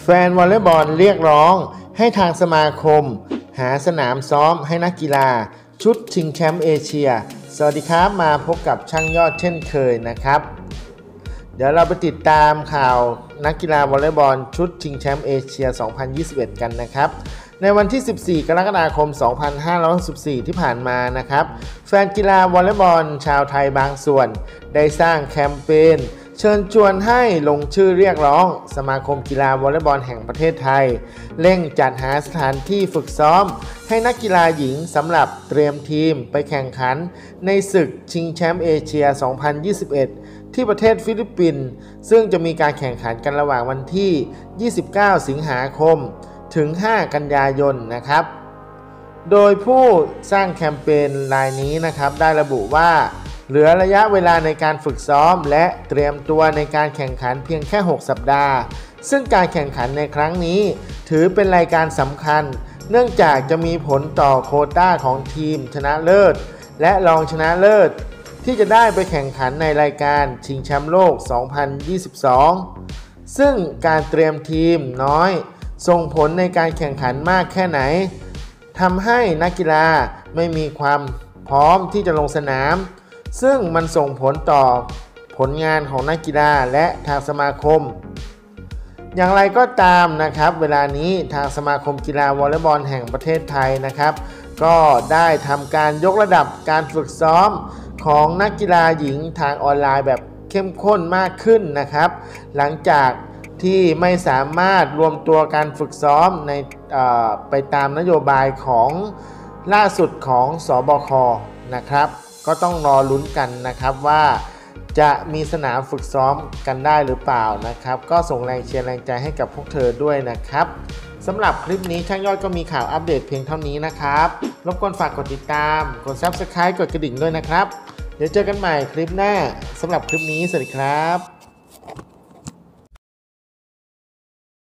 แฟนวอลเลย์บอลเรียกร้องให้ทางสมาคม หาสนามซ้อมให้นักกีฬา ชุดชิงแชมป์เอเชีย สวัสดีครับมาพบกับช่างยอดเช่นเคยนะครับ เดี๋ยวเราไปติดตามข่าวนักกีฬาวอลเลย์บอลชุดชิงแชมป์เอเชีย 2021 กันนะครับ ในวันที่ 14 กรกฎาคม 2564 ที่ผ่านมานะครับ แฟนกีฬาวอลเลย์บอลชาวไทยบางส่วน ได้สร้างแคมเปญเชิญชวนให้ลงชื่อเรียกร้อง สมาคมกีฬาวอลเลย์บอลแห่งประเทศไทย เร่งจัดหาสถานที่ฝึกซ้อม ให้นักกีฬาหญิงสำหรับเตรียมทีมไปแข่งขัน ในศึกชิงแชมป์เอเชีย 2021ที่ประเทศฟิลิปปินส์ซึ่งจะมีการแข่งขันกันระหว่างวันที่ 29 สิงหาคม ถึง 5 กันยายนนะครับ โดยผู้สร้างแคมเปญรายนี้นะครับ ได้ระบุว่า เหลือระยะเวลาในการฝึกซ้อม และเตรียมตัวในการแข่งขันเพียงแค่ 6 สัปดาห์ ซึ่งการแข่งขันในครั้งนี้ ถือเป็นรายการสำคัญ เนื่องจากจะมีผลต่อโคต้าของทีมชนะเลิศ และรองชนะเลิศ ที่จะได้ไปแข่งขันในรายการชิงแชมป์โลก 2022 ซึ่งการเตรียมทีมน้อย ส่งผลในการแข่งขันมากแค่ไหนทำให้นักกีฬาไม่มีความพร้อมที่จะลงสนาม ซึ่งมันส่งผลต่อผลงานของนักกีฬาและทางสมาคม อย่างไรก็ตามนะครับ เวลานี้ทางสมาคมกีฬาวอลเลย์บอลแห่งประเทศไทยนะครับ ก็ได้ทำการยกระดับการฝึกซ้อมของนักกีฬาหญิงทางออนไลน์แบบเข้มข้นมากขึ้นนะครับ หลังจาก ที่ไม่สามารถรวมตัวการฝึกซ้อมในไปตามนโยบายของล่าสุดของสอบคนะครับ ก็ต้องรอลุ้นกันนะครับว่าจะมีสนามฝึกซ้อมกันได้หรือเปล่านะครับ ก็ส่งแรงเชียร์แรงใจให้กับพวกเธอด้วยนะครับสำหรับคลิปนี้ช่างยอดก็มีข่าวอัปเดตเพียงเท่านี้นะครับรบกวนฝากกดติดตาม กด Subscribe กดกระดิ่งด้วยนะครับ เดี๋ยวเจอกันใหม่คลิปหน้าสำหรับคลิปนี้สวัสดีครับ